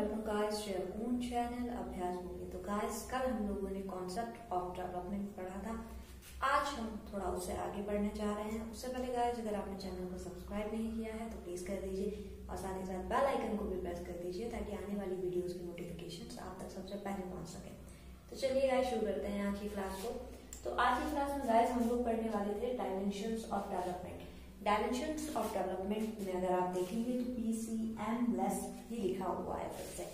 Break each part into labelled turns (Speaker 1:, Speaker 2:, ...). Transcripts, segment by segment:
Speaker 1: Welcome guys to your channel Abhyas movie तो guys कल हम लोगों ने कॉन्सेप्ट ऑफ़ डेवलपमेंट पढ़ा था। आज हम थोड़ा उससे आगे बढ़ने जा रहे हैं। उससे पहले गाइस अगर आपने चैनल को सब्सक्राइब नहीं किया है तो प्लीज़ कर दीजिए और साथ ही साथ बेल आइकन को भी प्रेस कर दीजिए ताकि आने वाली वीडियोस की नोटिफिकेशन आप तक सबसे पहले पहुँच सके। तो चलिए गाइस शुरू करते हैं आज की क्लास को। तो आज की क्लास में गाइस हम लोग पढ़ने वाले थे dimension of development dimension of development में अगर आप देखेंगे तो पी सी एम लेस ही लिखा हुआ है फिर से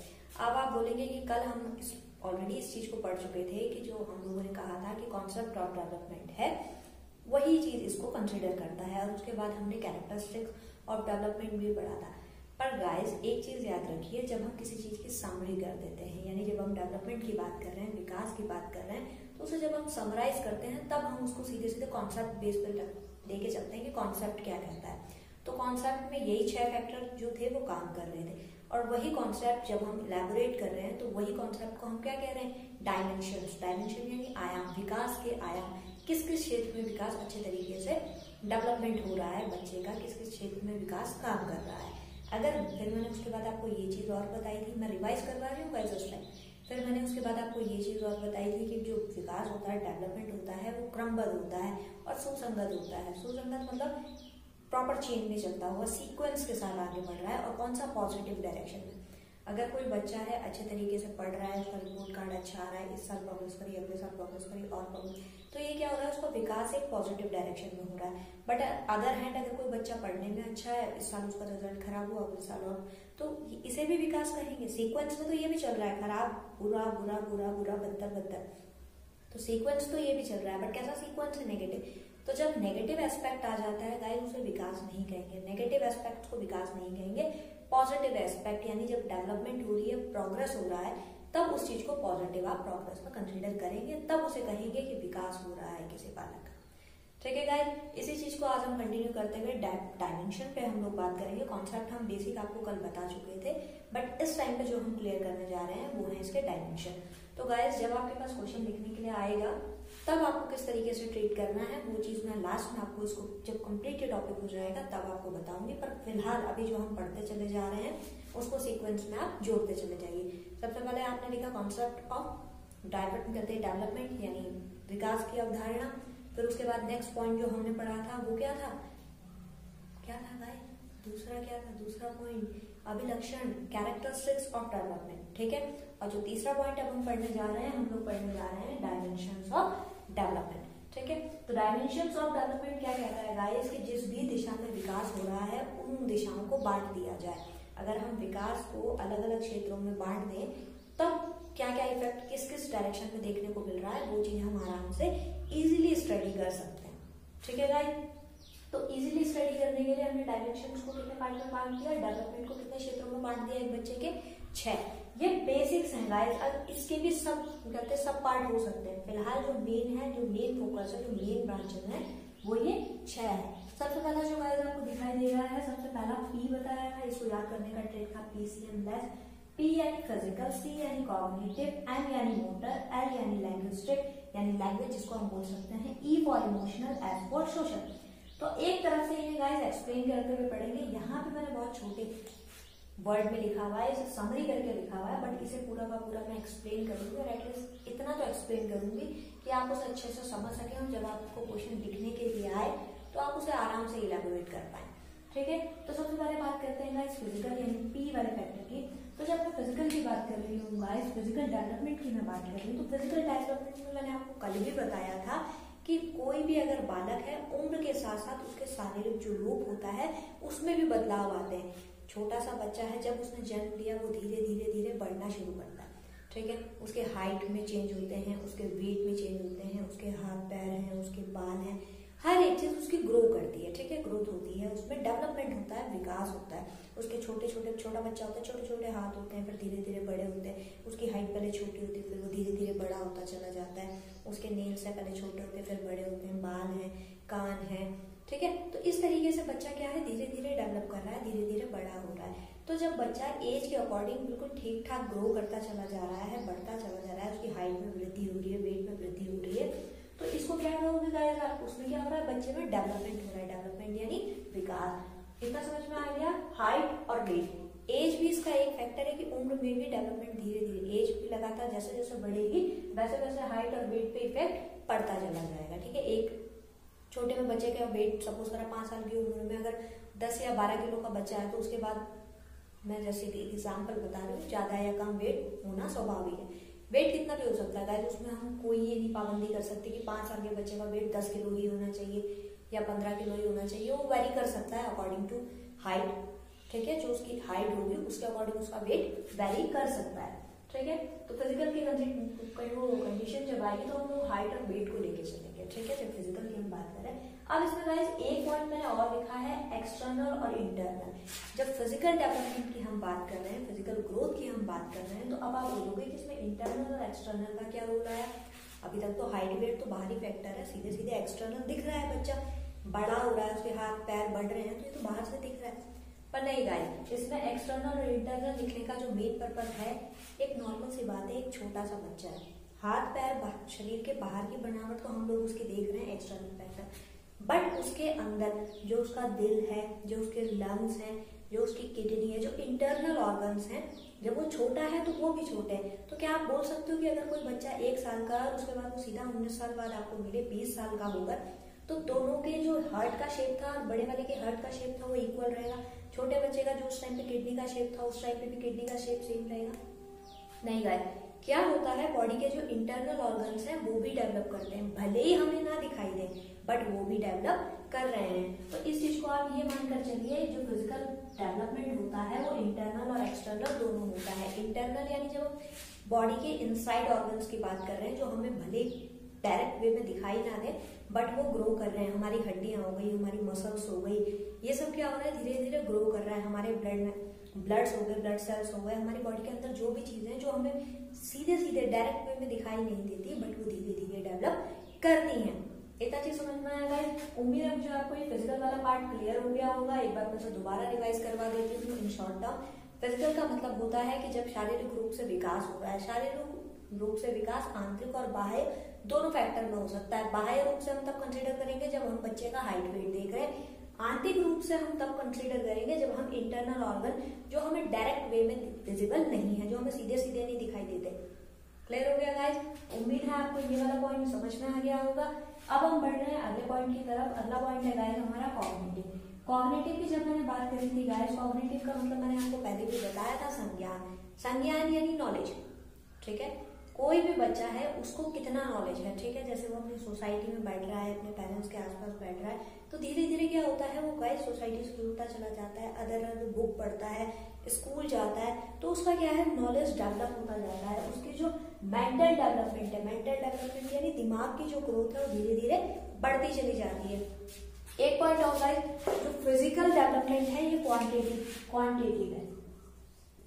Speaker 1: अब आप बोलेंगे कि कल हम ऑलरेडी इस चीज़ को पढ़ चुके थे कि जो हम लोगों ने कहा था कि कॉन्सेप्ट ऑफ़ डेवलपमेंट है, वही चीज़ इसको कंसिडर करता है। और उसके बाद हमने कैरेक्टरिस्टिक्स ऑफ़ डेवलपमेंट भी पढ़ा था। पर गाइस एक चीज़ याद रखिए, जब हम किसी चीज़ की समरी कर देते हैं, यानी जब हम डेवलपमेंट की बात कर रहे हैं, विकास की बात कर रहे हैं तो उसे जब हम समराइज करते हैं, तब हम उसको सीधे सीधे कॉन्सेप्ट बेस पर लेके चलते हैं कि कॉन्सेप्ट क्या कहता है। तो कॉन्सेप्ट में यही छह फैक्टर जो थे, वो काम कर रहे थे। और वही कॉन्सेप्ट जब हम इलेबोरेट कर रहे हैं तो वही कॉन्सेप्ट को हम क्या कह रहे हैं? डायमेंशन डायमेंशन यानी आयाम, विकास के आयाम। किस किस क्षेत्र में विकास अच्छे तरीके से डेवलपमेंट हो रहा है? बच्चे का किस किस क्षेत्र में विकास काम कर रहा है? अगर, फिर मैंने उसके बाद आपको ये चीज़ और बताई थी, मैं रिवाइज करवा रही हूँ गाइस टाइम फिर मैंने उसके बाद आपको ये चीज़ और बताई थी कि जो विकास होता है डेवलपमेंट होता है, वो क्रमबद्ध होता है और सुसंगत होता है। सुसंगत मतलब प्रॉपर चेन में चलता हुआ सीक्वेंस के साथ आगे बढ़ रहा है और कौन सा पॉजिटिव डायरेक्शन में अगर कोई बच्चा है, अच्छे तरीके से पढ़ रहा है, उसका रिपोर्ट कार्ड अच्छा आ रहा है, इस साल प्रोग्रेस करी अगले साल प्रोग्रेस करी, और प्रोग्रेस तो ये क्या हो रहा है, उसका विकास एक पॉजिटिव डायरेक्शन में हो रहा है। बट अदर हैंड अगर कोई बच्चा पढ़ने में अच्छा है, इस साल उसका रिज़ल्ट खराब हुआ अगले साल और तो इसे भी विकास कहेंगे सीक्वेंस में तो ये भी चल रहा है, खराब, बुरा बुरा बुरा बुरा, बदतर बदतर। तो सीक्वेंस तो ये भी चल रहा है बट कैसा सीक्वेंस है? नेगेटिव तो जब नेगेटिव एस्पेक्ट आ जाता है गाइस उसे विकास नहीं कहेंगे। नेगेटिव एस्पेक्ट को विकास नहीं कहेंगे। पॉजिटिव एस्पेक्ट यानी जब डेवलपमेंट हो रही है प्रोग्रेस हो रहा है, तब उस चीज़ को पॉजिटिव आप प्रोग्रेस में कंसिडर करेंगे, तब उसे कहेंगे कि विकास हो रहा है किसी बालक का। ठीक है गाइस इसी चीज़ को आज हम कंटिन्यू करते हुए डायमेंशन पे हम लोग बात करेंगे। कॉन्सेप्ट हम बेसिक आपको कल बता चुके थे बट इस टाइम पे जो हम क्लियर करने जा रहे हैं, वो है इसके डायमेंशन तो गाइस जब आपके पास क्वेश्चन लिखने के लिए आएगा तब आपको किस तरीके से ट्रीट करना है, वो चीज़ मैं लास्ट में आपको इसको जब कंप्लीट ये टॉपिक हो जाएगा, तब आपको बताऊँगी। पर फ़िलहाल अभी जो हम पढ़ते चले जा रहे हैं, उसको सीक्वेंस में आप जोड़ते चले जाइए। सबसे पहले आपने लिखा कॉन्सेप्ट ऑफ़ डाइवर्ट करते डेवलपमेंट यानी विकास की अवधारणा। फिर उसके बाद नेक्स्ट पॉइंट जो हमने पढ़ा था, वो क्या था? क्या था भाई? दूसरा क्या था? दूसरा पॉइंट अभिलक्षण कैरेक्टरिस्टिक्स ऑफ़ डेवलपमेंट ठीक है? और जो तीसरा पॉइंट अब हम पढ़ने जा रहे हैं, हम लोग पढ़ने जा रहे हैं डायमेंशन ऑफ़ डेवलपमेंट ठीक है? तो डायमेंशन ऑफ़ डेवलपमेंट क्या कहता है गाइस कि जिस भी दिशा में विकास हो रहा है, उन दिशाओं को बांट दिया जाए। अगर हम विकास को अलग अलग क्षेत्रों में बांट दें, तब क्या क्या इफ़ेक्ट किस किस डायरेक्शन में देखने को मिल रहा है, वो चीज़ हम आराम से इजीली स्टडी कर सकते हैं। ठीक है गाइस तो इजीली स्टडी करने के लिए हमने डायमेंशन को कितने पार्ट में बांट दिया डेवलपमेंट को कितने क्षेत्रों में बांट दिया एक बच्चे के? छह। ये बेसिक्स हैं गाइस अब इसके भी सब कहते हैं सब पार्ट हो सकते हैं. फ़िलहाल जो मेन है, जो मेन फोकस है, जो मेन ब्रांचेस है, वो ये छह है. सबसे पहला जो गाइस आपको दिखाई दे रहा है, सबसे पहला पी बताया है, इसको याद करने का ट्रेड था पीसीएम लेस पी यानी फ़िज़िकल सी यानी कॉग्निटिव एम यानी मोटर एल यानी लैंग्विस्टिक यानी लैंग्वेज जिसको हम बोल सकते हैं E for emotional S for social तो एक तरह से ये गाइस एक्सप्लेन करते हुए पढ़ेंगे, यहाँ पे मैंने बहुत छोटे वर्ड में लिखा हुआ है, इसे समरी करके लिखा हुआ है बट इसे पूरा का पूरा मैं एक्सप्लेन करूँगी और एटलीस्ट इतना तो एक्सप्लेन करूँगी कि आप उसे अच्छे से समझ सकें और जब आपको क्वेश्चन लिखने के लिए आए तो आप उसे आराम से इलेबोरेट कर पाए। ठीक है? तो सबसे पहले बात करते हैं गाइस फ़िज़िकल यानी पी वाले फैक्टर की। तो जब मैं फ़िज़िकल की बात कर रही हूँ गाइस फ़िज़िकल डेवलपमेंट की मैं बात कर रही हूँ तो फ़िज़िकल डेवलपमेंट में मैंने आपको कल भी बताया था कि कोई भी अगर बालक है, उम्र के साथ साथ उसके शारीरिक जो रूप होता है, उसमें भी बदलाव आते हैं। छोटा सा बच्चा है, जब उसने जन्म लिया, वो धीरे धीरे धीरे बढ़ना शुरू करता है। ठीक है? उसके हाइट में चेंज होते हैं, उसके वेट में चेंज होते हैं, उसके हाथ, पैर हैं, उसके बाल हैं। हर एक चीज़ उसकी ग्रो करती है, ठीक है? ग्रोथ होती है, उसमें डेवलपमेंट होता है, विकास होता है। उसके छोटे छोटे, छोटा बच्चा होता है, छोटे छोटे हाथ होते हैं, फिर धीरे धीरे बड़े होते हैं। उसकी हाइट पहले छोटी होती है, फिर वो धीरे धीरे बड़ा होता चला जाता है। उसके नेल्स है, पहले छोटे होते हैं, फिर बड़े होते हैं, बाल हैं, कान है। ठीक है? तो इस तरीके से बच्चा क्या है? धीरे धीरे डेवलप कर रहा है, धीरे धीरे बड़ा हो रहा है। तो जब बच्चा एज के अकॉर्डिंग बिल्कुल ठीक ठाक ग्रो करता चला जा रहा है, बढ़ता चला जा रहा है, उसकी हाइट में वृद्धि हो रही है वेट में वृद्धि हो रही है तो इसको क्या कहोगे उसमें क्या हो रहा है? बच्चे में डेवलपमेंट हो रहा है डेवलपमेंट यानी विकास। इतना समझ में आ गया? हाइट और वेट एज भी इसका एक फैक्टर है कि उम्र में भी डेवलपमेंट धीरे धीरे एज भी लगातार जैसे जैसे बढ़ेगी वैसे वैसे हाइट और वेट पे इफ़ेक्ट पड़ता चला जाएगा। ठीक है? एक छोटे में बच्चे का वेट सपोज़ करा पाँच साल की उम्र में अगर दस या बारह किलो का बच्चा है तो उसके बाद मैं जैसे कि एग्ज़ाम्पल बता रही हूँ, ज़्यादा या कम वेट होना स्वाभाविक है। वेट कितना भी हो सकता है गाइस उसमें हम कोई ये नहीं पाबंदी कर सकते कि पाँच साल के बच्चे का वेट दस किलो ही होना चाहिए या पंद्रह किलो ही होना चाहिए, वो वेरी कर सकता है अकॉर्डिंग टू हाइट ठीक है? जो उसकी हाइट होगी, उसके अकॉर्डिंग उसका वेट वेरी कर सकता है, ठीक है? तो फ़िज़िकल की कंडीशन जब आएगी तो हम लोग हाइट और वेट को लेके चलेंगे ठीक है जब फ़िज़िकल की हम बात करें अब इसमें गाइस एक पॉइंट मैंने और लिखा है एक्सटर्नल और इंटरनल जब फ़िज़िकल डेवलपमेंट की हम बात कर रहे हैं फ़िज़िकल ग्रोथ की हम बात कर रहे हैं तो अब आप बोलोगे कि इसमें इंटरनल और एक्सटर्नल का क्या रोल आया? अभी तक तो हाइट वेट तो बाहरी फैक्टर है सीधे सीधे एक्सटर्नल दिख रहा है बच्चा। बड़ा हो रहा है उसके हाथ, पैर बढ़ रहे हैं तो ये तो बाहर से दिख रहा है। पर नहीं गाइस इसमें एक्सटर्नल और इंटरनल लिखने का जो मेन पर्पज है, एक नॉर्मल सी बात है, एक छोटा सा बच्चा है। हाथ, पैर शरीर के बाहर की बनावट को हम लोग उसके देख रहे हैं एक्सटर्नल फैक्टर बट उसके अंदर जो उसका दिल है, जो उसके लंग्स हैं, जो उसकी किडनी है, जो इंटरनल ऑर्गन्स हैं, जब वो छोटा है तो वो भी छोटे हैं। तो क्या आप बोल सकते हो कि अगर कोई बच्चा एक साल का और उसके बाद वो सीधा उन्नीस साल बाद आपको मिले, बीस साल का होगा तो दोनों के जो हार्ट का शेप था और बड़े वाले के हार्ट का शेप था वो इक्वल रहेगा? छोटे बच्चे का जो उस टाइम पे किडनी का शेप था, उस टाइम पे भी किडनी का शेप सेम रहेगा? नहीं गाय क्या होता है बॉडी के जो इंटरनल ऑर्गन्स हैं, वो भी डेवलप करते हैं, भले ही हमें ना दिखाई दे। बट वो भी डेवलप कर रहे हैं। तो इस चीज़ को आप ये मानकर चलिए, जो फ़िज़िकल डेवलपमेंट होता है, वो इंटरनल और एक्सटर्नल दोनों होता है। इंटरनल यानी जब बॉडी के इनसाइड ऑर्गन्स की बात कर रहे हैं, जो हमें भले डायरेक्ट वे में दिखाई ना दे बट वो ग्रो कर रहे हैं। हमारी हड्डियाँ हो गई, हमारी मसल्स हो गई, ये सब क्या हो रहा है? धीरे धीरे ग्रो कर रहा है। हमारे ब्लड में ब्लड्स हो गए ब्लड सेल्स हो गए, हमारी बॉडी के अंदर जो भी चीज़ें हैं, जो हमें सीधे सीधे डायरेक्ट वे में दिखाई नहीं देती बट वो धीरे धीरे डेवलप करती हैं। इतना समझ में आएगा उम्मीद है मुझे आपको ये फ़िज़िकल वाला पार्ट क्लियर हो गया होगा। एक बार मैं दोबारा रिवाइज करवा देती हूँ इन शॉर्ट टर्म फ़िज़िकल का मतलब होता है कि जब शारीरिक रूप से विकास हो रहा है, शारीरिक रूप से विकास, आंतरिक और बाह्य दोनों फैक्टर में हो सकता है। बाह्य रूप से हम तब कंसिडर करेंगे जब हम बच्चे का हाइट वेट देख रहे हैं। आंतरिक रूप से हम तब कंसीडर करेंगे जब हम इंटरनल ऑर्गन जो हमें डायरेक्ट वे में विजिबल नहीं है, जो हमें सीधे सीधे नहीं दिखाई देते। क्लियर हो गया गाइज़ उम्मीद है आपको ये वाला पॉइंट समझ में आ गया होगा। अब हम बढ़ रहे हैं अगले पॉइंट की तरफ़। अगला पॉइंट है गाइज़ हमारा कॉग्नेटिव कॉग्नेटिव की जब मैंने बात करी थी गाइज़ कॉग्नेटिव का मतलब मैंने आपको पहले भी बताया था, संज्ञान। संज्ञान यानी नॉलेज ठीक है? कोई भी बच्चा है, उसको कितना नॉलेज है? ठीक है? जैसे वो अपनी सोसाइटी में बैठ रहा है, अपने पेरेंट्स के आसपास बैठ रहा है तो धीरे धीरे क्या होता है, वो गाइस सोसाइटी से जुड़ता चला जाता है। अदर अदर बुक पढ़ता है स्कूल जाता है तो उसका क्या है नॉलेज डेवलप होता जाता है। उसकी जो मेंटल डेवलपमेंट है मेंटल डेवलपमेंट यानी दिमाग की जो ग्रोथ है, वो धीरे धीरे बढ़ती चली जाती है। एक पॉइंट और गाइस जो फ़िज़िकल डेवलपमेंट है, ये क्वांटिटी क्वांटिटी है।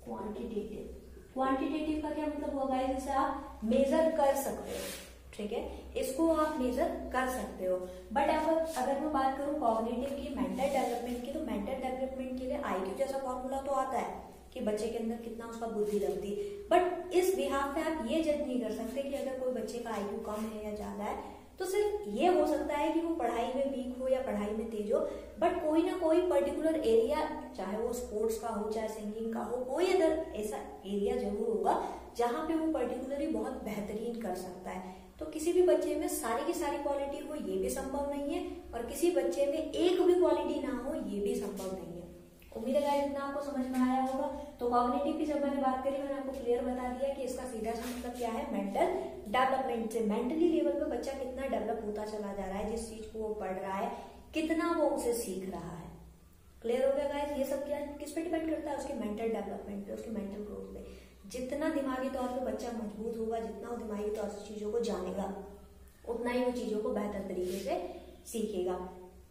Speaker 1: क्वांटिटेटिव क्वांटिटेटिव का क्या मतलब होगा जिसे आप मेजर कर सकते हो, ठीक है? इसको आप मेजर कर सकते हो। बट अब, अगर मैं बात करूँ कॉग्निटिव की मेंटल डेवलपमेंट की मेंटल डेवलपमेंट के लिए आईक्यू जैसा फॉर्मूला तो आता है कि बच्चे के अंदर कितना उसका बुद्धि लगती बट इस बिहार पे आप ये जज नहीं कर सकते कि अगर कोई बच्चे का आईक्यू कम है या ज़्यादा है तो सिर्फ़ ये हो सकता है कि वो पढ़ाई में वीक हो या पढ़ाई में तेज हो। बट कोई ना कोई पर्टिकुलर एरिया चाहे वो स्पोर्ट्स का हो, चाहे सिंगिंग का हो, कोई अदर ऐसा एरिया ज़रूर होगा जहाँ पे वो पर्टिकुलरली बहुत बेहतरीन कर सकता है। तो किसी भी बच्चे में सारी की सारी क्वालिटी हो, ये भी संभव नहीं है। और किसी बच्चे में एक भी क्वालिटी ना हो, ये भी संभव नहीं है। उम्मीद है इतना आपको समझ में आया होगा। तो कॉग्निटिव की जब मैंने बात करी, मैंने आपको क्लियर बता दिया कि इसका सीधा सा मतलब क्या है? मेंटल डेवलपमेंट से मेंटली लेवल पे बच्चा कितना डेवलप होता चला जा रहा है, जिस चीज़ को वो पढ़ रहा है, कितना वो उसे सीख रहा है। क्लियर हो गया गाइस ये सब क्या किस पे डिपेंड करता है? उसके मेंटल डेवलपमेंट पे, उसके मेंटल ग्रोथ पे। जितना दिमागी तौर पे बच्चा मज़बूत होगा, जितना वो दिमागी तौर से चीज़ों को जानेगा, उतना ही वो चीज़ों को बेहतर तरीके से सीखेगा।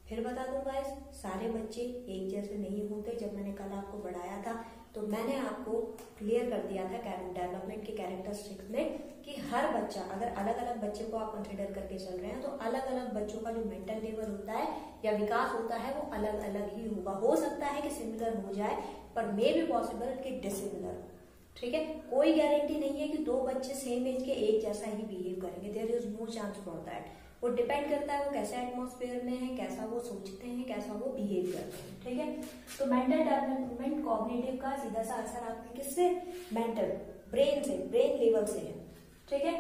Speaker 1: फिर बता दूँ गाइस सारे बच्चे एक जैसे नहीं होते। जब मैंने कल आपको बढ़ाया था तो मैंने आपको क्लियर कर दिया था डेवलपमेंट के कैरेक्टरिस्टिक्स में कि हर बच्चा, अगर अलग अलग बच्चे को आप कंसिडर करके चल रहे हैं तो अलग अलग बच्चों का जो मेंटल लेवल होता है या विकास होता है, वो अलग अलग ही होगा। हो सकता है कि सिमिलर हो जाए, पर मे भी पॉसिबल कि डिसिमिलर ठीक है? कोई गारंटी नहीं है कि दो बच्चे सेम एज के एक जैसा ही बिहेव करेंगे। There is no chance for that वो डिपेंड करता है वो कैसे एटमोसफेयर में है, कैसा वो सोचते हैं, कैसा वो बिहेव करते हैं। ठीक है? तो मेंटल डेवलपमेंट कॉग्निटिव का सीधा सा असर आपके किससे? मेंटल ब्रेन से ब्रेन लेवल से है। ठीक है?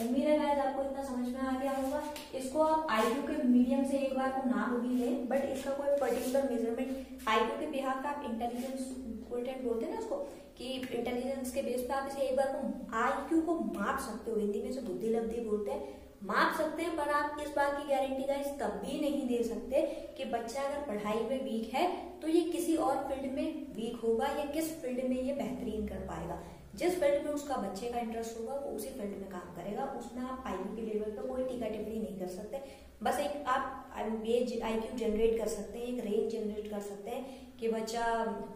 Speaker 1: उम्मीद है गाइस आपको इतना समझ में आ गया होगा। इसको आप आईक्यू के मीडियम से एक बार को ना भी लें बट इसका कोई पर्टिकुलर मेज़रमेंट आईक्यू के बिहार का आप इंटेलिजेंस बोलते हैं ना उसको, कि इंटेलिजेंस के बेस पे आप इसे एक बार को आईक्यू को माप सकते हो। हिंदी में से बुद्धि लब्धि बोलते हैं। माप सकते हैं, पर आप इस बात की गारंटी का इस तब भी नहीं दे सकते कि बच्चा अगर पढ़ाई में वीक है तो ये किसी और फ़ील्ड में वीक होगा या किस फ़ील्ड में ये बेहतरीन कर पाएगा। जिस फ़ील्ड में उसका बच्चे का इंटरेस्ट होगा, वो उसी फ़ील्ड में काम करेगा। उसमें आप आई के लेवल पर कोई टीका टिप्पणी नहीं कर सकते। बस एक आप आई क्यू जनरेट कर सकते हैं, एक रेंज जनरेट कर सकते हैं कि बच्चा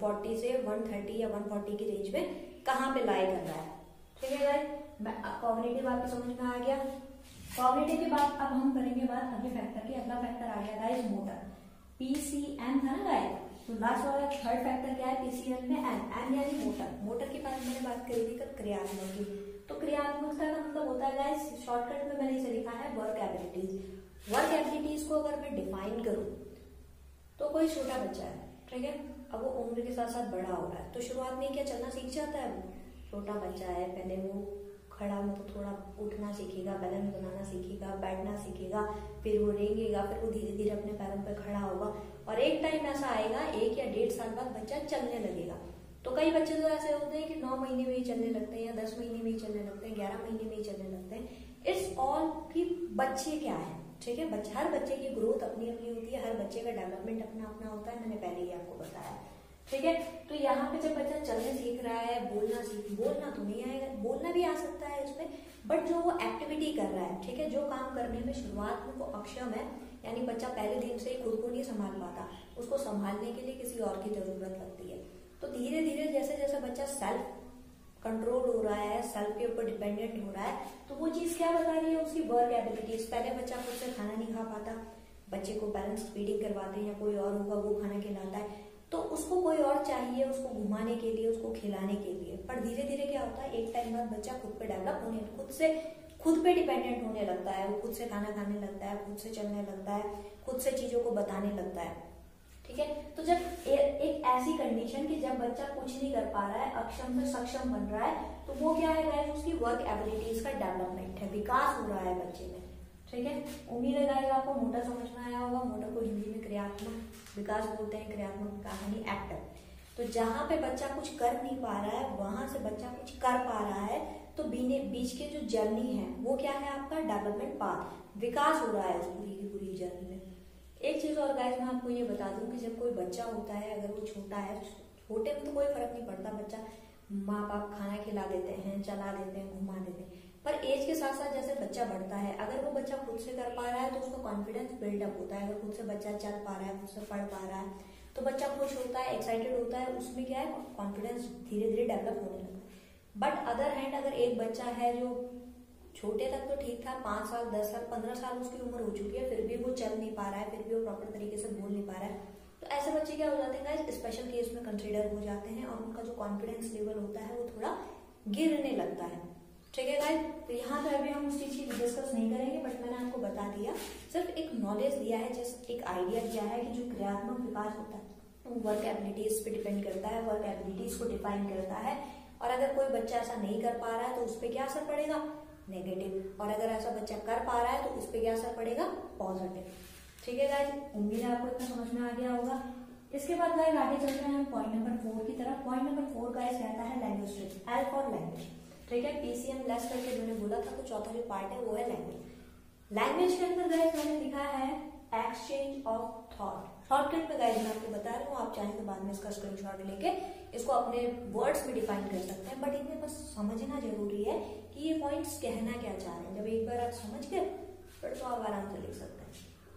Speaker 1: 40 से 130 या 140 की रेंज में कहाँ पे लाई कर रहा है। ठीक है गाइस कॉग्निटिव आपको समझ में आ गया। कॉग्निटिव के बाद अब हम करेंगे बात अगले फैक्टर की। अगला फैक्टर आ गया गाइस मोटर पीसीएम था ना गाइस तो लास्ट वाला थर्ड फैक्टर क्या है? पीसीएम में एम एम यानी मोटर मोटर के बारे में बात करी थी कल क्रियात्मक की। तो क्रियात्मकता का मतलब होता है शॉर्टकट में मैंने इसे लिखा है वर्क एबिलिटीज वर्क एबिलिटीज को अगर मैं डिफाइन करूँ तो कोई छोटा बच्चा है, ठीक है? अब वो उम्र के साथ साथ बड़ा हो रहा है। तो शुरुआत में क्या चलना सीख जाता है छोटा बच्चा है, पहले वो खड़ा मतलब थोड़ा उठना सीखेगा बैलेंस बनाना सीखेगा, बैठना सीखेगा, फिर वो रेंगेगा, फिर वो धीरे धीरे अपने पैरों पर खड़ा होगा और एक टाइम ऐसा आएगा, एक या डेढ़ साल बाद बच्चा चलने लगेगा। तो कई बच्चे तो ऐसे होते हैं कि नौ महीने में ही चलने लगते हैं या दस महीने में ही चलने लगते हैं, ग्यारह महीने में ही चलने लगते हैं। इट्स ऑल की बच्चे क्या है, ठीक है? बच्चे हर बच्चे की ग्रोथ अपनी अपनी होती है, हर बच्चे का डेवलपमेंट अपना अपना होता है, मैंने पहले ही आपको बताया। ठीक है? तो यहाँ पे जब बच्चा चलने सीख रहा है, बोलना सीख, बोलना तो नहीं आएगा, बोलना भी आ सकता है इसमें बट जो वो एक्टिविटी कर रहा है, ठीक है? जो काम करने में शुरुआत में वो अक्षम है, यानी बच्चा पहले दिन से ही खुद को नहीं संभाल पाता, उसको संभालने के लिए किसी और की ज़रूरत लगती है। तो धीरे धीरे जैसे जैसे बच्चा सेल्फ कंट्रोल हो रहा है सेल्फ के ऊपर डिपेंडेंट हो रहा है तो वो चीज़ क्या बता रही है? उसकी वर्क एबिलिटीज पहले बच्चा खुद से खाना नहीं खा पाता, बच्चे को बैलेंस फीडिंग करवाते हैं, या कोई और होगा, वो खाना खिलाता है। तो उसको कोई और चाहिए उसको घुमाने के लिए उसको खिलाने के लिए। पर धीरे धीरे क्या होता है एक टाइम बाद बच्चा खुद पे डेवलप होने खुद से खुद पे डिपेंडेंट होने लगता है। वो खुद से खाना खाने लगता है खुद से चलने लगता है खुद से चीज़ों को बताने लगता है। ठीक है? तो जब ए, एक ऐसी कंडीशन कि जब बच्चा कुछ नहीं कर पा रहा है अक्षम से सक्षम बन रहा है तो वो क्या है उसकी वर्क एबिलिटीज का डेवलपमेंट है विकास हो रहा है बच्चे में। ठीक है? उम्मीद है गाइस आपको मोटर समझ में आया होगा। मोटर को हिंदी में क्रियात्मक विकास बोलते हैं, क्रियात्मक कहानी एक्टर तो जहाँ पे बच्चा कुछ कर नहीं पा रहा है, वहाँ से बच्चा कुछ कर पा रहा है तो बीने, बीच के जो जर्नी है, वो क्या है आपका? डेवलपमेंट पाथ विकास हो रहा है पूरी की पूरी जर्नी में। एक चीज़ और गाइस मैं आपको ये बता दूँ कि जब कोई बच्चा होता है, अगर वो छोटा है, छोटे में तो कोई फ़र्क नहीं पड़ता। बच्चा माँ बाप खाना खिला देते हैं, चला देते हैं, घुमा देते हैं। पर एज के साथ साथ जैसे बच्चा बढ़ता है, अगर वो बच्चा खुद से कर पा रहा है तो उसका कॉन्फिडेंस बिल्डअप होता है। अगर खुद से बच्चा चल पा रहा है, खुद से पढ़ पा रहा है तो बच्चा खुश होता है एक्साइटेड होता है, उसमें क्या है कॉन्फिडेंस धीरे धीरे डेवलप होने लगता है। बट अदर हैंड अगर एक बच्चा है जो छोटे तक तो ठीक था, पाँच साल, दस साल, पंद्रह साल उसकी उम्र हो चुकी है, फिर भी वो चल नहीं पा रहा है, फिर भी वो प्रॉपर तरीके से बोल नहीं पा रहा है तो ऐसे बच्चे क्या हो जाते हैं स्पेशल केस में कंसिडर हो जाते हैं और उनका जो कॉन्फिडेंस लेवल होता है, वो थोड़ा गिरने लगता है। ठीक है गाइस तो यहाँ पर अभी हम उस चीज़ की डिस्कस नहीं करेंगे बट मैंने आपको बता दिया, सिर्फ़ एक नॉलेज दिया है जस्ट एक आइडिया दिया है कि जो क्रियात्मक विकास होता है वर्क एबिलिटीज पे डिपेंड करता है वर्क एबिलिटीज को डिफाइन करता है, और अगर कोई बच्चा ऐसा नहीं कर पा रहा है तो उस पर क्या असर पड़ेगा? नेगेटिव और अगर ऐसा बच्चा कर पा रहा है तो उस पर क्या असर पड़ेगा? पॉजिटिव ठीक है गाइज़ उम्मीद है आपको इतना समझ में आ गया होगा। इसके बाद गाइज़ आगे चलते हैं पॉइंट नंबर फोर की तरफ़। पॉइंट नंबर फोर गाइज़ कहता है लैंग्वेज एल फॉर लैंग्वेज ठीक है पीसीएम लेस करके मैंने बोला था तो चौथा जो पार्ट है, वो है लैंग्वेज लैंग्वेज के अंदर गाइस मैंने लिखा है एक्सचेंज ऑफ़ थॉट शॉर्टकट में गाइस मैं आपको बता रहा हूँ, आप चाहें तो बाद में इसका स्क्रीनशॉट लेके इसको अपने वर्ड्स में डिफाइन कर सकते हैं बट इनमें बस समझना ज़रूरी है कि ये पॉइंट्स कहना क्या चाह रहे हैं। जब एक बार आप समझ गए, फिर तो आप आराम से लिख सकते हैं।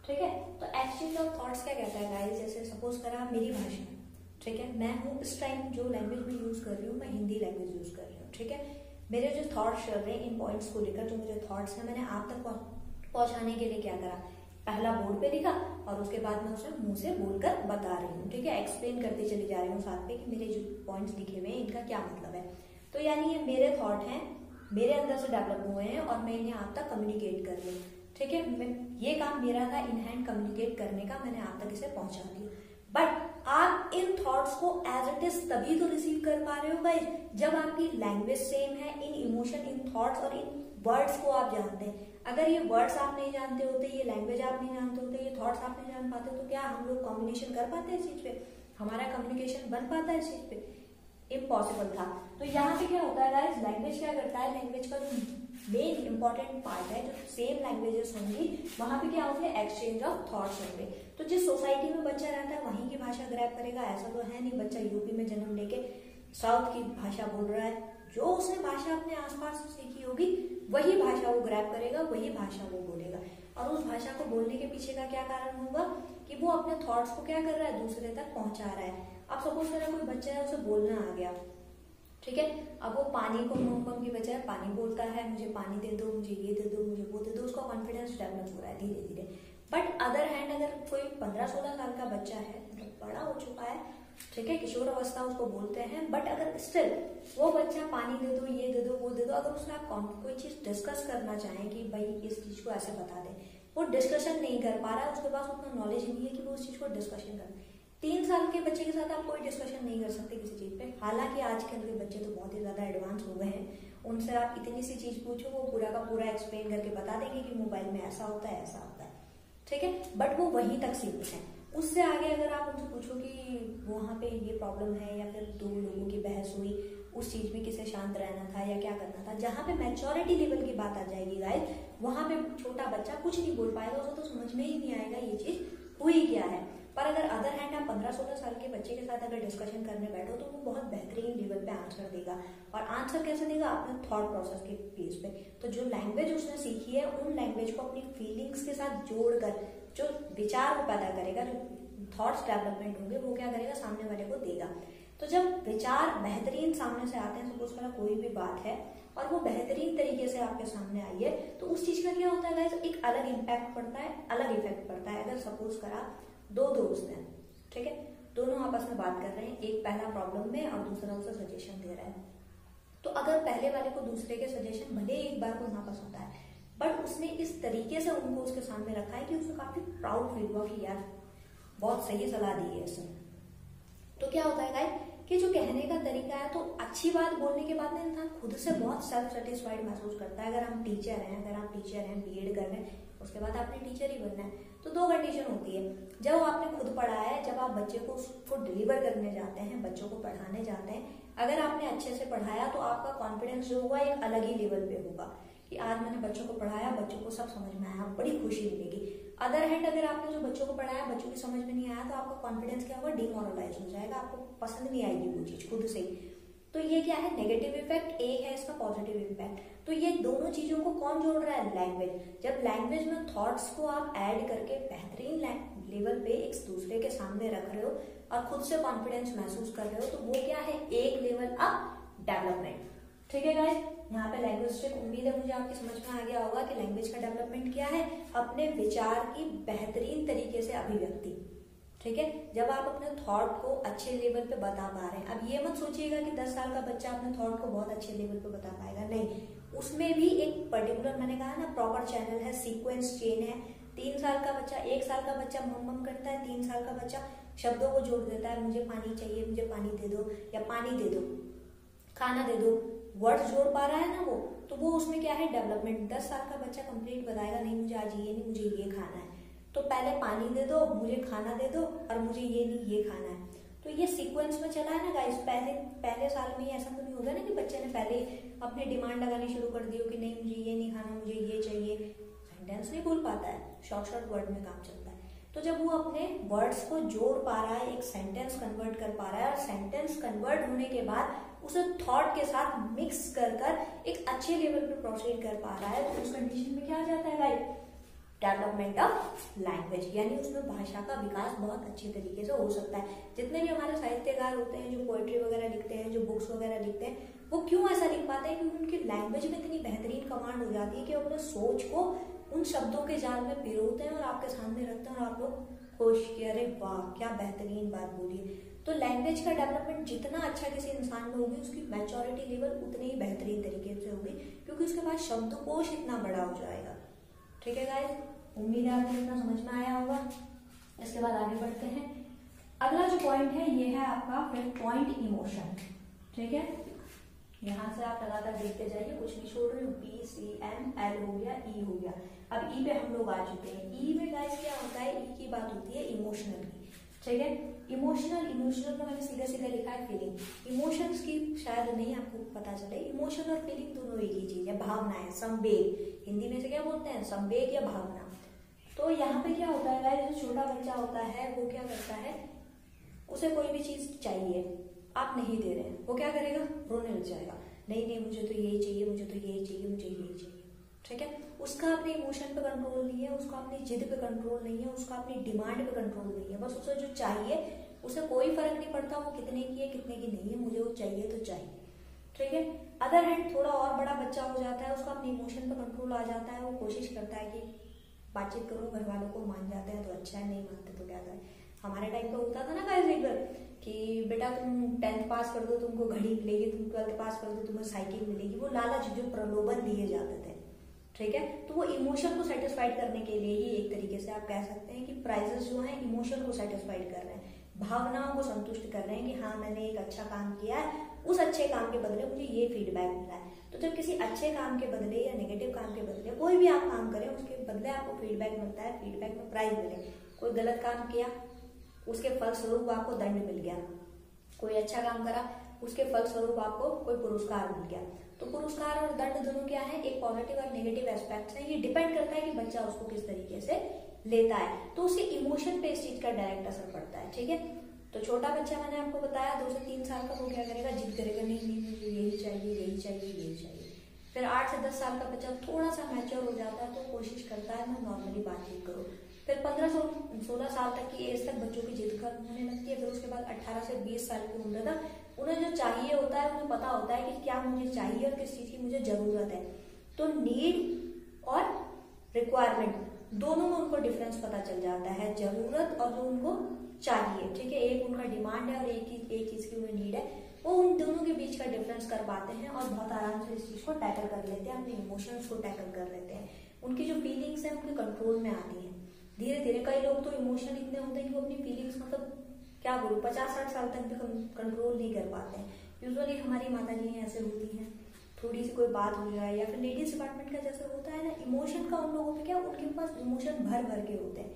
Speaker 1: ठीक है? तो एक्सचेंज ऑफ़ थॉट्स क्या कहता है गाइस जैसे सपोज़ करा, मेरी भाषा। ठीक है? मैं हूँ इस टाइम जो लैंग्वेज में यूज़ कर रही हूँ, मैं हिंदी लैंग्वेज यूज़ कर रही हूँ। ठीक है? मेरे जो थॉट्स चल रहे हैं, इन पॉइंट्स को लेकर जो मेरे थॉट्स हैं, मैंने आप तक पहुँचाने के लिए क्या करा? पहला बोर्ड पे लिखा और उसके बाद मैं उसे मुँह से बोलकर बता रही हूँ, ठीक है? एक्सप्लेन करते चली जा रही हूँ साथ में कि मेरे जो पॉइंट्स लिखे हुए हैं, इनका क्या मतलब है? तो यानी ये मेरे थॉट हैं, मेरे अंदर से डेवलप हुए हैं और मैं इन्हें आप तक कम्युनिकेट कर रही हूँ, ठीक है? ये काम मेरा था इन हैंड कम्युनिकेट करने का, मैंने आप तक इसे पहुँचा दिया। बट आप इन थॉट्स को एज इट इज़ तभी तो रिसीव कर पा रहे हो गाइज़ जब आपकी लैंग्वेज सेम है, इन इमोशन इन थॉट्स और इन वर्ड्स को आप जानते हैं। अगर ये वर्ड्स आप नहीं जानते होते, ये लैंग्वेज आप नहीं जानते होते, ये थॉट्स आप नहीं जान पाते तो क्या हम लोग कॉम्बिनेशन कर पाते हैं इस चीज़ पे? हमारा कम्युनिकेशन बन पाता है इस चीज़ पे? इम्पॉसिबल था। तो यहाँ पे क्या होता है गाइस लैंग्वेज क्या करता है? लैंग्वेज का मेन इंपॉर्टेंट पार्ट है, जो सेम लैंग्वेजेस होंगी, वहाँ पे क्या होंगे एक्सचेंज ऑफ़ थॉट्स होंगे। तो जिस सोसाइटी में बच्चा रहता है, वहीं की भाषा ग्रैप करेगा, ऐसा तो है नहीं, बच्चा यूपी में जन्म लेके साउथ की भाषा बोल रहा है। जो उसने भाषा अपने आसपास सीखी होगी, वही भाषा वो ग्रैप करेगा, वही भाषा वो बोलेगा। और उस भाषा को बोलने के पीछे का क्या कारण होगा, कि वो अपने थॉट्स को क्या कर रहा है, दूसरे तक पहुँचा रहा है। अब सपोज़ करें कोई बच्चा है, उसे बोलना आ गया। ठीक है? अब वो पानी को मोम की बजाय पानी बोलता है, मुझे पानी दे दो, मुझे ये दे दो, मुझे वो दे दो, उसका कॉन्फिडेंस डेवलप हो रहा है धीरे धीरे बट अदर हैंड अगर कोई पंद्रह सोलह साल का बच्चा है मतलब तो बड़ा हो चुका है, ठीक है, किशोर अवस्था उसको बोलते हैं बट अगर स्टिल वो बच्चा पानी दे दो, ये दे दो, वो दे दो, अगर उसमें आप कोई चीज़ डिस्कस करना चाहें कि भाई इस चीज़ को ऐसे बता दें, वो डिस्कशन नहीं कर पा रहा है उसके पास उतना नॉलेज नहीं है कि वो उस चीज़ को डिस्कशन कर तीन साल के बच्चे के साथ आप कोई डिस्कशन नहीं कर सकते किसी चीज़ पे। हालाँकि आजकल के बच्चे तो बहुत ही ज़्यादा एडवांस हो गए हैं। उनसे आप इतनी सी चीज़ पूछो, वो पूरा का पूरा एक्सप्लेन करके बता देंगे कि मोबाइल में ऐसा होता है, ऐसा होता है। ठीक है? बट वो वहीं तक सीमित है। उससे आगे अगर आप उनसे पूछो कि वहाँ पे ये प्रॉब्लम है या फिर दो लोगों की बहस हुई, उस चीज़ में किसे शांत रहना था या क्या करना था, जहाँ पे मैच्योरिटी लेवल की बात आ जाएगी गाइस वहाँ पे छोटा बच्चा कुछ नहीं बोल पाएगा, उसे तो समझ में ही नहीं आएगा ये चीज़ हुई क्या है। पर अगर अदर हैंड आप पंद्रह सोलह साल के बच्चे के साथ अगर डिस्कशन करने बैठो तो वो बहुत बेहतरीन लेवल पे आंसर देगा। और आंसर कैसे देगा? अपने थॉट प्रोसेस के बेस पे। तो जो लैंग्वेज उसने सीखी है, उन लैंग्वेज को अपनी फीलिंग्स के साथ जोड़कर, जो विचार वो पैदा करेगा, जो थॉट्स डेवलपमेंट होंगे, वो क्या करेगा? सामने वाले को देगा। तो जब विचार बेहतरीन सामने से आते हैं सपोज़ करा कोई भी बात है, और वो बेहतरीन तरीके से आपके सामने आई है तो उस चीज़ का क्या होता है एक अलग इम्पैक्ट पड़ता है, अलग इफ़ेक्ट पड़ता है। अगर सपोज़ करा दो दोस्त हैं, ठीक है? दोनों आपस में बात कर रहे हैं, एक पहला प्रॉब्लम में और दूसरा उसे सजेशन दे रहा है। तो अगर पहले वाले को दूसरे के सजेशन भले एक बार को ना पसंद आए बट उसने इस तरीके से उनको उसके सामने रखा है कि उसे काफ़ी प्राउड फील हुआ कि यार, बहुत सही सलाह दी है इसने। तो क्या होता है गाइस कि जो कहने का तरीका है तो अच्छी बात बोलने के बाद ना इंसान खुद से बहुत सेल्फ सेटिस्फाइड महसूस करता है। अगर हम टीचर हैं, अगर आप टीचर हैं बीएड कर रहे हैं उसके बाद आपने टीचर ही बनना है। तो दो कंडीशन होती है। जब आपने खुद पढ़ाया है, जब आप बच्चे को उसको डिलीवर करने जाते हैं, बच्चों को पढ़ाने जाते हैं, अगर आपने अच्छे से पढ़ाया तो आपका कॉन्फिडेंस जो होगा एक अलग ही लेवल पे होगा कि आज मैंने बच्चों को पढ़ाया, बच्चों को सब समझ में आया, बड़ी खुशी मिलेगी। अदर हैंड अगर आपने जो बच्चों को पढ़ाया, बच्चों की समझ में नहीं आया तो आपका कॉन्फिडेंस क्या होगा? डिमोरलाइज हो जाएगा, आपको पसंद नहीं आएगी वो चीज़ खुद से ही। तो ये क्या है? नेगेटिव इफ़ेक्ट एक है इसका पॉजिटिव इम्पैक्ट तो ये दोनों चीज़ों को कौन जोड़ रहा है? लैंग्वेज जब लैंग्वेज में थॉट्स को आप ऐड करके बेहतरीन लेवल पे एक दूसरे के सामने रख रहे हो और खुद से कॉन्फिडेंस महसूस कर रहे हो तो वो क्या है? एक लेवल अप डेवलपमेंट ठीक है गाइस यहाँ पे लैंग्वेज से उम्मीद है मुझे आपकी समझ में आ गया होगा कि लैंग्वेज का डेवलपमेंट क्या है? अपने विचार की बेहतरीन तरीके से अभिव्यक्ति. ठीक है? जब आप अपने थॉट को अच्छे लेवल पे बता पा रहे हैं। अब ये मत सोचिएगा कि 10 साल का बच्चा अपने थॉट को बहुत अच्छे लेवल पे बता पाएगा। नहीं, उसमें भी एक पर्टिकुलर मैंने कहा ना प्रॉपर चैनल है सीक्वेंस चेन है। तीन साल का बच्चा, एक साल का बच्चा मम मम करता है, तीन साल का बच्चा शब्दों को जोड़ देता है, मुझे पानी चाहिए, मुझे पानी दे दो, या पानी दे दो, खाना दे दो। वर्ड्स जोड़ पा रहा है ना वो तो वो उसमें क्या है? डेवलपमेंट दस साल का बच्चा कंप्लीट बताएगा, नहीं, मुझे आज ये नहीं, मुझे ये खाना है। तो पहले पानी दे दो, मुझे खाना दे दो और मुझे ये नहीं, ये खाना है। तो ये सीक्वेंस में चला है ना गाइस पहले पहले साल में ऐसा तो नहीं होगा ना कि बच्चे ने पहले अपने डिमांड लगानी शुरू कर दी हो कि नहीं, मुझे ये नहीं खाना, मुझे ये चाहिए। सेंटेंस नहीं बोल पाता है शॉर्ट शॉर्ट वर्ड में काम चलता है। तो जब वो अपने वर्ड्स को जोड़ पा रहा है, एक सेंटेंस कन्वर्ट कर पा रहा है और सेंटेंस कन्वर्ट होने के बाद उसे थॉट के साथ मिक्स कर कर एक अच्छे लेवल पे प्रोसीड कर पा रहा है तो उस कंडीशन में क्या आ जाता है गाइस डेवलपमेंट ऑफ़ लैंग्वेज यानी उसमें भाषा का विकास बहुत अच्छे तरीके से हो सकता है। जितने भी हमारे साहित्यकार होते हैं, जो पोएट्री वगैरह लिखते हैं, जो बुक्स वगैरह लिखते हैं, वो क्यों ऐसा लिख पाते हैं? क्योंकि उनकी लैंग्वेज में इतनी बेहतरीन कमांड हो जाती है कि अपने सोच को उन शब्दों के जाल में पिरोते हैं और आपके सामने रखते हैं और आप लोग खुश कि, अरे वाह, क्या बेहतरीन बात बोली तो लैंग्वेज का डेवलपमेंट जितना अच्छा किसी इंसान में होगी, उसकी मैच्योरिटी लेवल उतनी ही बेहतरीन तरीके से होगी, क्योंकि उसके पास शब्दकोश इतना बड़ा हो जाएगा। ठीक है गाय उम्मीद है आपको इतना समझ में आया होगा। इसके बाद आगे बढ़ते हैं। अगला जो पॉइंट है, ये है आपका फिर पॉइंट इमोशन ठीक है? यहाँ से आप लगातार देखते जाइए। कुछ नहीं छोड़ रहे बी सी एम एल हो गया ई e हो गया। अब ई e पे हम लोग आ चुके हैं। ई e में गाइस क्या होता है? ई की बात होती है इमोशनल की ठीक है इमोशनल इमोशनल का मैंने सीधा सीधा लिखा है फीलिंग इमोशंस की शायद नहीं आपको पता चले इमोशन और फीलिंग दोनों एक ही चीज़ है, भावना है, संवेग. हिंदी में से क्या बोलते हैं? संवेग या भावना. तो यहाँ पे क्या होता है जो छोटा बच्चा होता है, वो क्या करता है? उसे कोई भी चीज़ चाहिए, आप नहीं दे रहे हैं. वो क्या करेगा? रोने लग जाएगा. नहीं नहीं, मुझे तो यही चाहिए, मुझे तो यही चाहिए, मुझे यही चाहिए. उसका अपने इमोशन पे कंट्रोल नहीं है, उसका अपनी जिद पे कंट्रोल नहीं है, उसका अपनी डिमांड पे कंट्रोल नहीं है। बस उसे जो चाहिए, उसे कोई फ़र्क नहीं पड़ता वो कितने की है, कितने की नहीं है, मुझे वो चाहिए तो चाहिए। ठीक है? अदर हैंड थोड़ा और बड़ा बच्चा हो जाता है, उसका अपने इमोशन पर कंट्रोल आ जाता है, वो कोशिश करता है कि बातचीत करो, घर वालों को मान जाते हैं तो अच्छा है, नहीं मानते तो क्या करें? हमारे टाइम पर होता था ना गाइस एक बार कि बेटा तुम टेंथ पास कर दो, तुमको घड़ी मिलेगी, तुम ट्वेल्थ पास कर दो, तुम्हें साइकिल मिलेगी, वो लालच, जो प्रलोभन दिए जाते थे। ठीक है? तो वो इमोशन को सेटिस्फाइड करने के लिए ही एक तरीके से आप कह सकते हैं कि प्राइजेस जो है इमोशन को सेटिस्फाइड कर रहे हैं। भावनाओं को संतुष्ट कर रहे हैं कि हाँ मैंने एक अच्छा काम किया है, उस अच्छे काम के बदले मुझे ये फीडबैक मिला है। तो जब किसी अच्छे काम के बदले या नेगेटिव काम के बदले कोई भी आप काम करें, उसके बदले आपको फीडबैक मिलता है फीडबैक में प्राइज मिले। कोई गलत काम किया, उसके फलस्वरूप आपको दंड मिल गया। कोई अच्छा काम करा उसके फलस्वरूप आपको कोई पुरस्कार मिल गया। तो पुरस्कार और दंड दोनों क्या है? एक पॉजिटिव और नेगेटिव एस्पेक्ट है ये डिपेंड करता है कि बच्चा उसको किस तरीके से लेता है। तो उसके इमोशन पे इस चीज़ का डायरेक्ट असर पड़ता है, ठीक है? तो छोटा बच्चा मैंने आपको बताया, दो से तीन साल का वो क्या करेगा? जिद करेगा, नहीं नहीं मुझे यही चाहिए यही चाहिए यही चाहिए। फिर आठ से दस साल का बच्चा थोड़ा सा मैच्योर हो जाता है तो कोशिश करता है, मैं नॉर्मली बातचीत करूँ। फिर पंद्रह सौ, सोलह साल तक की एज तक बच्चों की जिद खत्म होने लगती है। फिर उसके बाद अट्ठारह से बीस साल की उम्र तक उन्हें जो चाहिए होता है, उन्हें पता होता है कि क्या मुझे चाहिए और किस चीज़ की मुझे ज़रूरत है। तो नीड और रिक्वायरमेंट दोनों में उनको डिफरेंस पता चल जाता है, ज़रूरत और जो उनको चाहिए। ठीक है, एक उनका डिमांड है और एक एक चीज़ की उन्हें नीड है। वो उन दोनों के बीच का डिफरेंस कर पाते हैं और बहुत आराम से इस चीज़ को टैकल कर लेते हैं, अपने इमोशंस को टैकल कर लेते हैं। उनकी जो फीलिंग्स है, उनके कंट्रोल में आती है। धीरे धीरे कई लोग तो इमोशनल इतने होते हैं कि वो अपनी फीलिंग्स मतलब क्या बोलूँ, पचास साठ साल तक भी कंट्रोल नहीं कर पाते हैं। यूजुअली हमारी माता जी ऐसे होती हैं। थोड़ी सी कोई बात हो जाए या फिर लेडीज़ डिपार्टमेंट का जैसे होता है ना इमोशन का उन लोगों पे क्या, उनके पास इमोशन भर भर के होते हैं।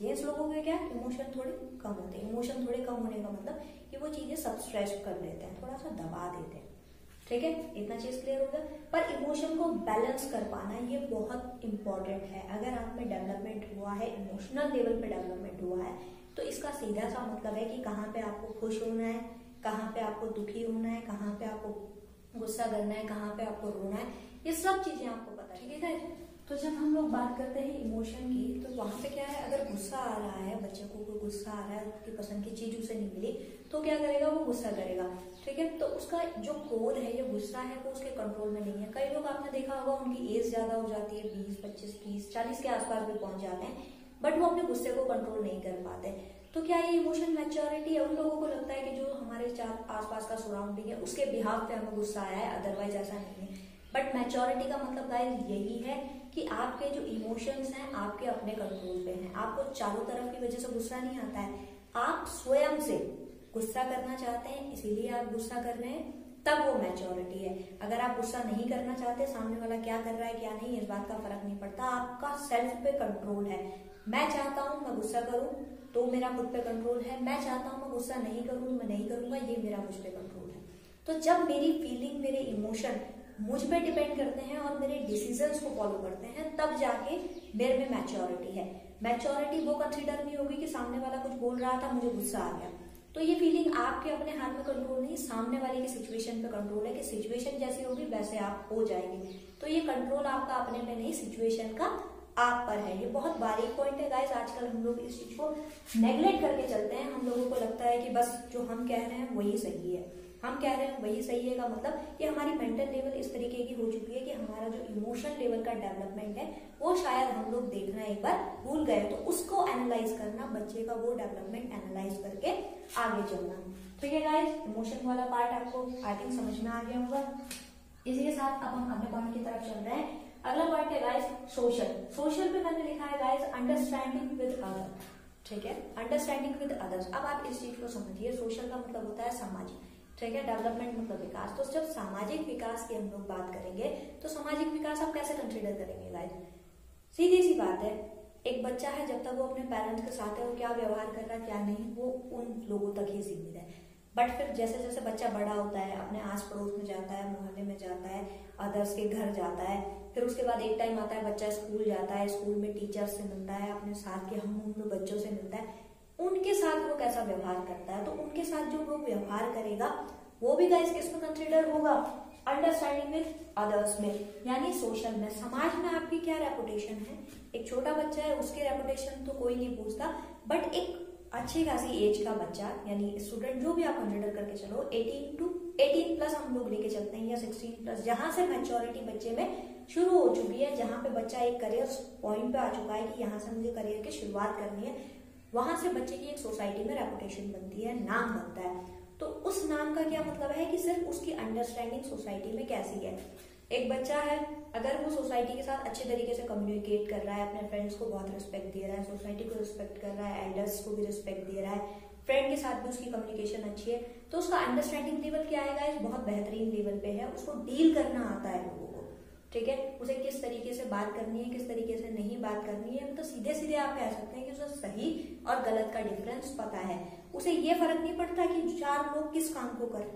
Speaker 1: जेंट्स लोगों के क्या इमोशन थोड़े कम होते हैं। इमोशन थोड़े कम होने का मतलब कि वो चीज़ें सबस्ट्रेस कर लेते हैं, थोड़ा सा दबा देते हैं। ठीक है? इतना चीज़ क्लियर हो गया? पर इमोशन को बैलेंस कर पाना ये बहुत इंपॉर्टेंट है। अगर आप में डेवलपमेंट हुआ है इमोशनल लेवल पे डेवलपमेंट हुआ है तो इसका सीधा सा मतलब है कि कहाँ पे आपको खुश होना है, कहाँ पे आपको दुखी होना है, कहाँ पे आपको गुस्सा करना है, कहाँ पे आपको रोना है, ये सब चीज़ें आपको पता ठीक है तो जब हम लोग बात करते हैं इमोशन की तो वहाँ पे क्या है, अगर गुस्सा आ रहा है, बच्चे को कोई गुस्सा आ रहा है, उसकी पसंद की चीज़ उसे नहीं मिली तो क्या करेगा, वो गुस्सा करेगा। ठीक है तो उसका जो क्रोध है जो गुस्सा है, वो उसके कंट्रोल में नहीं है। कई लोग आपने देखा होगा, उनकी एज ज़्यादा हो जाती है, बीस, पच्चीस, तीस, चालीस के आसपास भी पहुँच जाते हैं। बट वो अपने गुस्से को कंट्रोल नहीं कर पाते। तो क्या ये इमोशन मैच्योरिटी है? उन लोगों को लगता है कि जो हमारे चार आसपास का सराउंडिंग है, उसके बिहाफ पे हमें गुस्सा आया है अदरवाइज़ ऐसा नहीं है। बट मैच्योरिटी का मतलब गाइस यही है कि आपके जो इमोशंस हैं, आपके अपने कंट्रोल पे हैं। आपको चारों तरफ़ की वजह से गुस्सा नहीं आता है। आप स्वयं से गुस्सा करना चाहते हैं, इसीलिए आप गुस्सा कर रहे हैं, तब वो मैच्योरिटी है। अगर आप गुस्सा नहीं करना चाहते, सामने वाला क्या कर रहा है, क्या नहीं, इस बात का फ़र्क नहीं पड़ता। आपका सेल्फ पे कंट्रोल है। मैं चाहता हूँ, मैं गुस्सा करूँ तो मेरा खुद पे कंट्रोल है। मैं चाहता हूँ, मैं गुस्सा नहीं करूँ, मैं नहीं करूँगा, ये मेरा मुझ पे कंट्रोल है। तो जब मेरी फीलिंग मेरे इमोशन मुझ पे डिपेंड करते हैं और मेरे डिसीजंस को फॉलो करते हैं, तब जाके मेरे में मैच्योरिटी है। मैच्योरिटी वो कंसिडर नहीं होगी कि सामने वाला कुछ बोल रहा था, मुझे गुस्सा आ गया। तो ये फीलिंग आपके अपने हाथ में कंट्रोल नहीं, सामने वाले की सिचुएशन पे कंट्रोल है कि सिचुएशन जैसी होगी, वैसे आप हो जाएँगे। तो ये कंट्रोल आपका अपने पे नहीं सिचुएशन का आप पर है। ये बहुत बारीक पॉइंट है गाइस आजकल हम लोग इस चीज़ को नेग्लेक्ट करके चलते हैं। हम लोगों को लगता है कि बस जो हम कह रहे हैं, वही सही है। हम कह रहे हैं, वही सही है का मतलब कि हमारी मेंटल लेवल इस तरीके की हो चुकी है कि हमारा जो इमोशनल लेवल का डेवलपमेंट है, वो शायद हम लोग देखना एक बार भूल गए तो उसको एनालाइज करना, बच्चे का वो डेवलपमेंट एनालाइज करके आगे चलना। ठीक है गाइस इमोशन वाला पार्ट आपको आई थिंक समझ में आ गया होगा। इसी के साथ अब हम अपने पॉइंट की तरफ़ चल रहे हैं। अगला पॉइंट है गाइस सोशल सोशल पे मैंने लिखा है गाइस अंडरस्टैंडिंग विद अदर ठीक है? अंडरस्टैंडिंग विद अदर्स अब आप इस चीज़ को समझिए। सोशल का मतलब होता है सामाजिक। ठीक है? डेवलपमेंट मतलब विकास। तो जब सामाजिक विकास की हम लोग बात करेंगे तो सामाजिक विकास आप कैसे कंसिडर करेंगे गाइस सीधी सी बात है, एक बच्चा है, जब तक वो अपने पेरेंट्स के साथ है, वो क्या व्यवहार कर रहा है, क्या नहीं, वो उन लोगों तक ही सीमित है। बट फिर जैसे जैसे बच्चा बड़ा होता है, अपने आस पड़ोस में जाता है, मोहल्ले में जाता है अदर्स के घर जाता है, फिर उसके बाद एक टाइम आता है, बच्चा स्कूल जाता है स्कूल में टीचर्स से मिलता है, अपने साथ के हम उम्र बच्चों से मिलता है, उनके साथ वो कैसा व्यवहार करता है? तो उनके साथ जो वो व्यवहार करेगा, वो भी गाइस किसमें कंसिडर होगा? अंडरस्टैंडिंग विद अदर्स में, यानी सोशल में। समाज में आपकी क्या रेपुटेशन है? एक छोटा बच्चा है, उसकी रेपुटेशन तो कोई नहीं पूछता बट एक अच्छी खासी एज का बच्चा, यानी स्टूडेंट जो भी आप कंसिडर करके चलो 18 टू 18 प्लस हम लोग लेके चलते हैं, या 16 प्लस जहाँ से मेच्योरिटी बच्चे में शुरू हो चुकी है, जहाँ पे बच्चा एक करियर पॉइंट पे आ चुका है कि यहाँ से मुझे करियर की शुरुआत करनी है, वहाँ से बच्चे की एक सोसाइटी में रेपुटेशन बनती है, नाम बनता है। तो उस नाम का क्या मतलब है कि सिर्फ़ उसकी अंडरस्टैंडिंग सोसाइटी में कैसी है? एक बच्चा है, अगर वो सोसाइटी के साथ अच्छे तरीके से कम्युनिकेट कर रहा है, अपने फ्रेंड्स को बहुत रिस्पेक्ट दे रहा है, सोसाइटी को रिस्पेक्ट कर रहा है एल्डर्स को भी रिस्पेक्ट दे रहा है फ्रेंड के साथ भी उसकी कम्युनिकेशन अच्छी है तो उसका अंडरस्टैंडिंग लेवल क्या आएगा? इस बहुत बेहतरीन लेवल पे है, उसको डील करना आता है लोगों को, ठीक है? उसे किस तरीके से बात करनी है, किस तरीके से नहीं बात करनी है तो सीधे सीधे आप कह सकते हैं कि उसे सही और गलत का डिफरेंस पता है। उसे ये फ़र्क नहीं पड़ता कि चार लोग किस काम को करें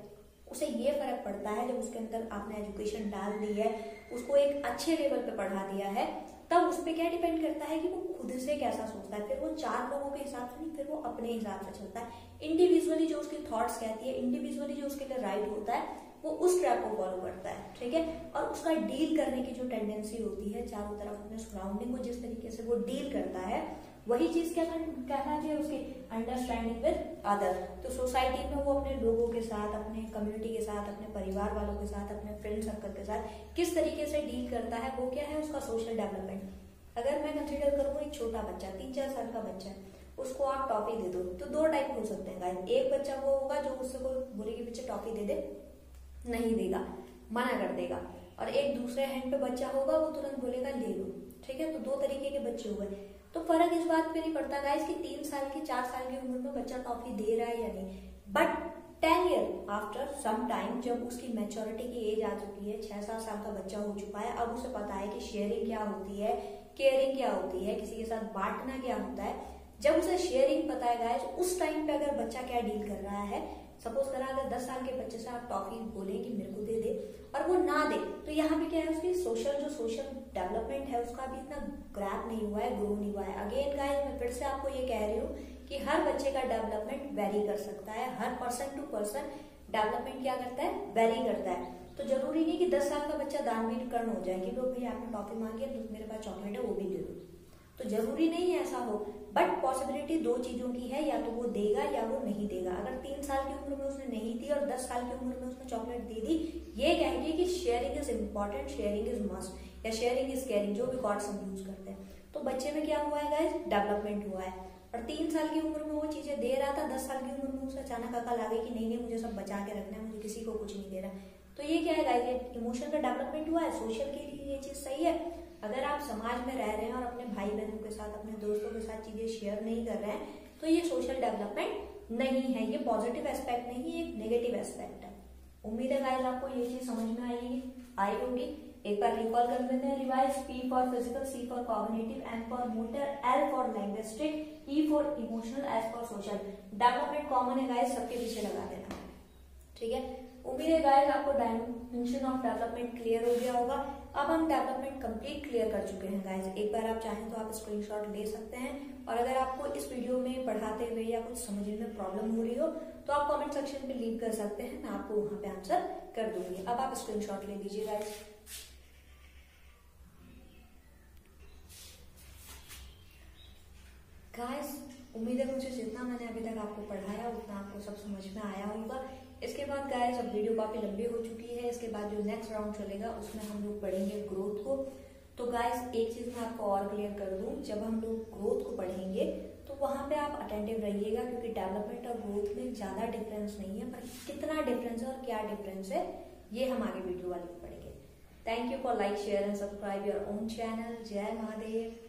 Speaker 1: उसे ये फ़र्क पड़ता है, जब उसके अंदर आपने एजुकेशन डाल दी है, उसको एक अच्छे लेवल पे पढ़ा दिया है, तब उस पर क्या डिपेंड करता है कि वो खुद से कैसा सोचता है। फिर वो चार लोगों के हिसाब से नहीं, फिर वो अपने हिसाब से चलता है। इंडिविजुअली जो उसकी थॉट्स कहती है इंडिविजुअली जो उसके लिए राइट होता है, वो उस ट्रैक को फॉलो करता है, ठीक है? और उसका डील करने की जो टेंडेंसी होती है, चारों तरफ़ अपने सराउंडिंग को जिस तरीके से वो डील करता है वही चीज़ क्या कहना चाहिए उसकी अंडरस्टैंडिंग विद अदर तो सोसाइटी में वो अपने लोगों के साथ, अपने कम्युनिटी के साथ, अपने परिवार वालों के साथ, अपने फ्रेंड सर्कल के साथ किस तरीके से डील करता है, वो क्या है उसका सोशल डेवलपमेंट अगर मैं कंसिडर करूँ, एक छोटा बच्चा, तीन चार साल का बच्चा है, उसको आप टॉफी दे दो तो दो टाइप हो सकते हैं गाइस एक बच्चा वो होगा जो उससे कोई बुरे के पीछे टॉफी दे दे, नहीं देगा, मना कर देगा. और एक दूसरे हैंड पे बच्चा होगा, वो तुरंत बोलेगा, ले लो. ठीक है? तो दो तरीके के बच्चे हुए तो फ़र्क इस बात पे नहीं पड़ता गाइस कि तीन साल की, चार साल की उम्र में बच्चा टॉफी दे रहा है या नहीं। But ten year after some time जब उसकी मेच्योरिटी की एज आ चुकी है, छह सात साल का बच्चा हो चुका है, अब उसे पता है कि शेयरिंग क्या होती है केयरिंग क्या होती है, किसी के साथ बांटना क्या होता है। जब उसे शेयरिंग पता है गाइस उस टाइम पे अगर बच्चा क्या डील कर रहा है सपोज़ करा, अगर दस साल के बच्चे से आप टॉफी बोले कि मेरे को दे दे और वो ना दे तो यहाँ पे क्या है उसकी सोशल जो सोशल डेवलपमेंट है, उसका भी इतना ग्रैप नहीं हुआ है ग्रो नहीं हुआ है। अगेन गाइस मैं फिर से आपको ये कह रही हूँ कि हर बच्चे का डेवलपमेंट वेरी कर सकता है। हर पर्सन टू पर्सन डेवलपमेंट क्या करता है? वेरी करता है। तो ज़रूरी नहीं कि दस साल का बच्चा दानवीर कर्ण हो जाए कि लो भाई आपने टॉफी मांगी है, मेरे पास चॉकलेट है, वो भी दे दो। तो ज़रूरी नहीं है ऐसा हो। बट पॉसिबिलिटी दो चीज़ों की है, या तो वो देगा या वो नहीं देगा। अगर तीन साल की उम्र में उसने नहीं दी और दस साल की उम्र में उसने चॉकलेट दे दी, ये कहेंगे कि sharing is important sharing is must या शेयरिंग इज़ केयरिंग जो भी कॉर्ड्स हम यूज़ करते हैं। तो बच्चे में क्या हुआ है गाइज़ डेवलपमेंट हुआ है। और तीन साल की उम्र में वो चीज़ें दे रहा था, दस साल की उम्र में उसे अचानक अकल आ गई कि नहीं नहीं, मुझे सब बचा के रखना है, मुझे किसी को कुछ नहीं दे रहा। तो ये क्या है गाइज़ इमोशन का डेवलपमेंट हुआ है सोशल के लिए ये चीज़ सही है। अगर आप समाज में रह रहे हैं और अपने भाई बहनों के साथ, अपने दोस्तों के साथ चीज़ें शेयर नहीं कर रहे हैं तो ये सोशल डेवलपमेंट नहीं है। ये पॉजिटिव एस्पेक्ट नहीं है एक नेगेटिव एस्पेक्ट है। उम्मीद है गाइस आपको ये चीज़ समझ में आएगी आई होगी। एक बार रिकॉल कर लेते हैं। Revise P for physical C for cognitive N for motor L for linguistic E for emotional S for social development common है गाइस सबके पीछे लगा देना। ठीक है? उम्मीद है गाइस आपको डायमेंशन ऑफ़ डेवलपमेंट क्लियर हो गया होगा। अब हम डेवलपमेंट कंप्लीट क्लियर कर चुके हैं गाइज़ एक बार आप चाहें तो आप स्क्रीनशॉट ले सकते हैं और अगर आपको इस वीडियो में पढ़ाते हुए या कुछ समझने में प्रॉब्लम हो रही हो तो आप कमेंट सेक्शन में लीव कर सकते हैं, मैं आपको वहाँ पे आंसर कर दूँगी. अब आप स्क्रीनशॉट ले लीजिए गाइज़ गाइस उम्मीद है मुझे जितना मैंने अभी तक आपको पढ़ाया, उतना आपको सब समझ में आया होगा. इसके बाद गाइस अब वीडियो काफ़ी लंबी हो चुकी है। इसके बाद जो नेक्स्ट राउंड चलेगा, उसमें हम लोग पढ़ेंगे ग्रोथ को। तो गाइस एक चीज़ मैं आपको और क्लियर कर दूँ, जब हम लोग ग्रोथ को पढ़ेंगे तो वहाँ पे आप अटेंटिव रहिएगा, क्योंकि डेवलपमेंट और ग्रोथ में ज़्यादा डिफरेंस नहीं है, पर कितना डिफरेंस है और क्या डिफरेंस है, ये हम आगे वीडियो वाले में पढ़ेंगे। Thank you for like share and subscribe your own channel जय Mahadev.